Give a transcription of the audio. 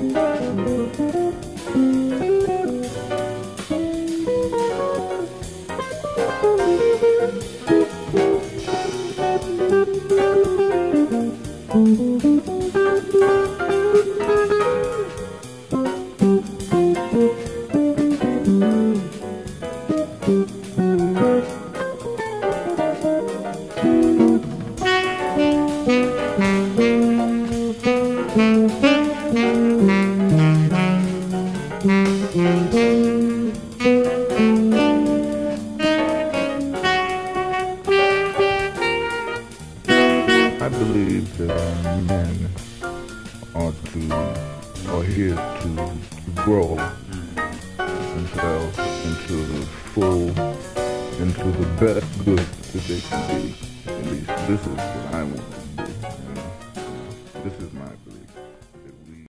I believe that men are to, or here to grow themselves into the full, into the best good that they can be. At least this is what I want to do. This is.